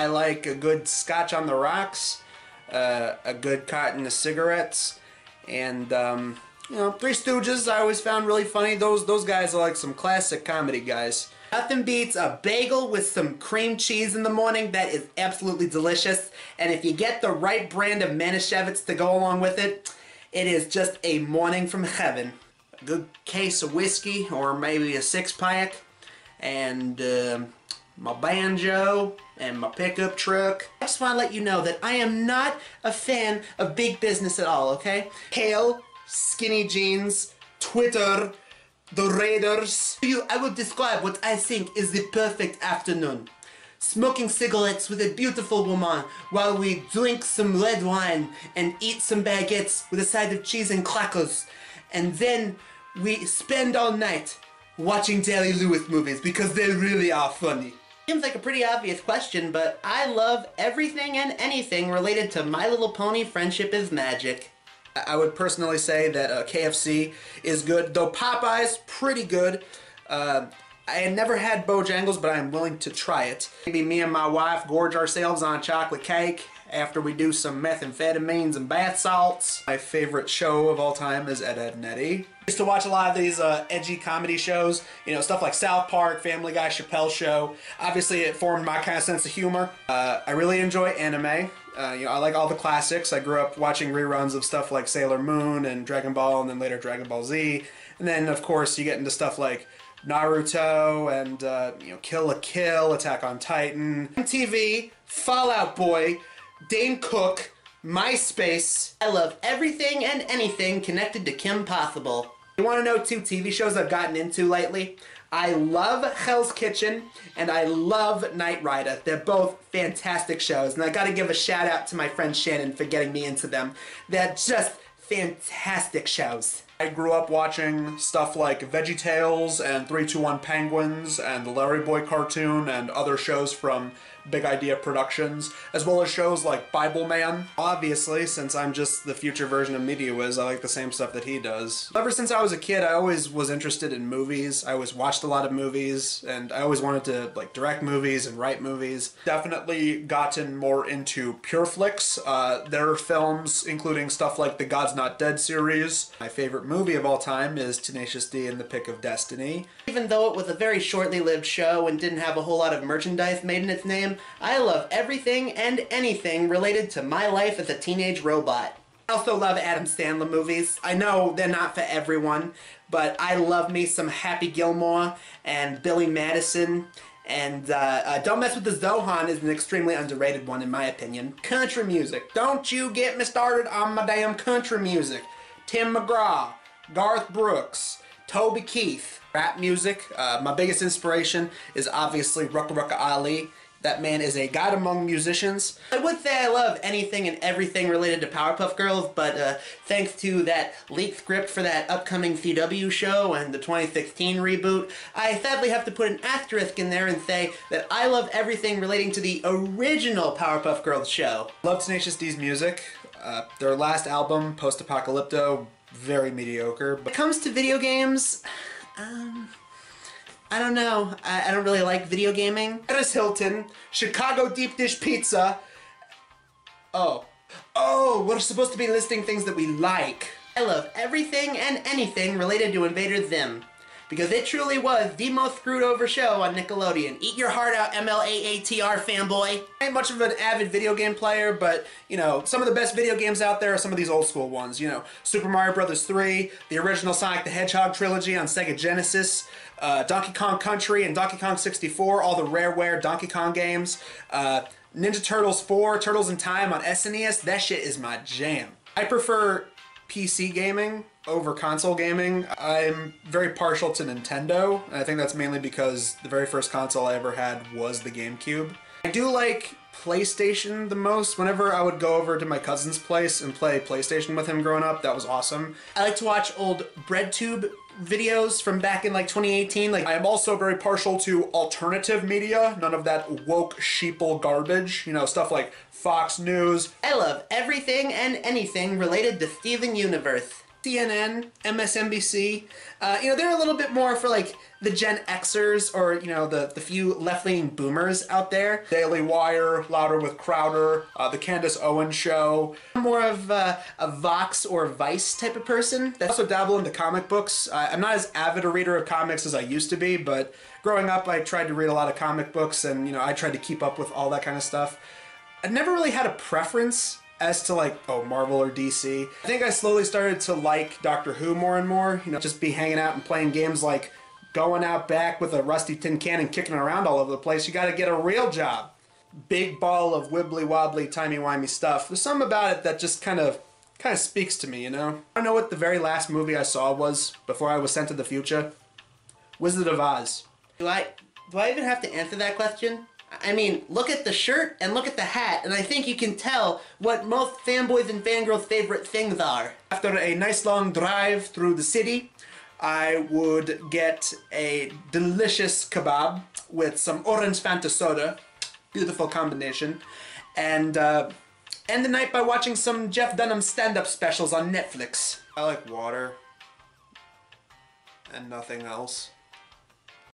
I like a good scotch on the rocks, uh, a good carton of cigarettes, and um, you know, Three Stooges. I always found really funny. Those those guys are like some classic comedy guys. Nothing beats a bagel with some cream cheese in the morning. That is absolutely delicious. And if you get the right brand of Manischewitz to go along with it, it is just a morning from heaven. A good case of whiskey or maybe a six pack and uh, my banjo and my pickup truck. I just want to let you know that I am not a fan of big business at all, okay? Kale, skinny jeans, Twitter, the Raiders. To You, I will describe what I think is the perfect afternoon. Smoking cigarettes with a beautiful woman while we drink some red wine and eat some baguettes with a side of cheese and crackers. And then we spend all night watching Jerry Lewis movies because they really are funny. Seems like a pretty obvious question, but I love everything and anything related to My Little Pony Friendship is Magic. I would personally say that uh, KFC is good, though Popeye's pretty good. Uh, I had never had Bojangles, but I'm willing to try it. Maybe me and my wife gorge ourselves on chocolate cake after we do some methamphetamines and bath salts. My favorite show of all time is Ed, Edd n Eddy. I used to watch a lot of these uh, edgy comedy shows, you know, stuff like South Park, Family Guy, Chappelle Show. Obviously, it formed my kind of sense of humor. Uh, I really enjoy anime. Uh, you know, I like all the classics. I grew up watching reruns of stuff like Sailor Moon and Dragon Ball, and then later Dragon Ball Z. And then, of course, you get into stuff like Naruto and uh, you know Kill la Kill, Attack on Titan, MTV, Fall Out Boy, Dane Cook, MySpace. I love everything and anything connected to Kim Possible. You want to know two TV shows I've gotten into lately? I love Hell's Kitchen and I love Knight Rider. They're both fantastic shows, and I got to give a shout out to my friend Shannon for getting me into them. They're just fantastic shows. I grew up watching stuff like VeggieTales and 321 Penguins and the Larry Boy cartoon and other shows from Big Idea Productions, as well as shows like Bible Man. Obviously, since I'm just the future version of MediaWiz, I like the same stuff that he does. Ever since I was a kid, I always was interested in movies. I always watched a lot of movies, and I always wanted to like direct movies and write movies. Definitely gotten more into Pure Flix. Uh, their films, including stuff like the God's Not Dead series. My favorite movie of all time is Tenacious D and the Pick of Destiny. Even though it was a very shortly lived show and didn't have a whole lot of merchandise made in its name, I love everything and anything related to my life as a teenage robot. I also love Adam Sandler movies. I know they're not for everyone, but I love me some Happy Gilmore and Billy Madison. And uh, uh, Don't Mess with the Zohan is an extremely underrated one in my opinion. Country music. Don't you get me started on my damn country music. Tim McGraw, Garth Brooks, Toby Keith. Rap music, uh, my biggest inspiration is obviously Rucka Rucka Ali. That man is a god among musicians. I would say I love anything and everything related to Powerpuff Girls, but uh, thanks to that leaked script for that upcoming CW show and the 2016 reboot, I sadly have to put an asterisk in there and say that I love everything relating to the original Powerpuff Girls show. Love Tenacious D's music. Uh, their last album, Post Apocalypto, very mediocre. But when it comes to video games, um, I don't know. I, I don't really like video gaming. Paris Hilton, Chicago Deep Dish Pizza. Oh. Oh, we're supposed to be listing things that we like. I love everything and anything related to Invader Zim. Because it truly was the most screwed over show on Nickelodeon. Eat your heart out, MLAATR fanboy. I ain't much of an avid video game player, but, you know, some of the best video games out there are some of these old school ones. You know, Super Mario Bros. 3, the original Sonic the Hedgehog trilogy on Sega Genesis, uh, Donkey Kong Country and Donkey Kong 64, all the Rareware Donkey Kong games, uh, Ninja Turtles 4, Turtles in Time on SNES, that shit is my jam. I prefer PC gaming over console gaming. I'm very partial to Nintendo, and I think that's mainly because the very first console I ever had was the GameCube. I do like PlayStation the most. Whenever I would go over to my cousin's place and play PlayStation with him growing up, that was awesome. I like to watch old BreadTube videos from back in like 2018. Like I am also very partial to alternative media, none of that woke sheeple garbage, you know, stuff like Fox News. I love everything and anything related to Steven Universe. CNN, MSNBC. Uh, you know, they're a little bit more for like the Gen Xers or, you know, the, the few left leaning boomers out there. Daily Wire, Louder with Crowder, uh, The Candace Owens Show. I'm more of uh, a Vox or Vice type of person. I also dabble into comic books. I'm not as avid a reader of comics as I used to be, but growing up, I tried to read a lot of comic books and, you know, I tried to keep up with all that kind of stuff. I never really had a preference as to like oh Marvel or DC. I think I slowly started to like Doctor Who more and more. You know, just be hanging out and playing games like going out back with a rusty tin can and kicking around all over the place. You got to get a real job. Big ball of wibbly wobbly timey wimey stuff. There's something about it that just kind of kind of speaks to me. You know, I don't know what the very last movie I saw was before I was sent to the future. Wizard of Oz. Do I do I even have to answer that question? I mean, look at the shirt and look at the hat, and I think you can tell what most fanboys and fangirls' favorite things are. After a nice long drive through the city, I would get a delicious kebab with some orange Fanta soda. Beautiful combination. And uh, end the night by watching some Jeff Dunham stand-up specials on Netflix. I like water and nothing else.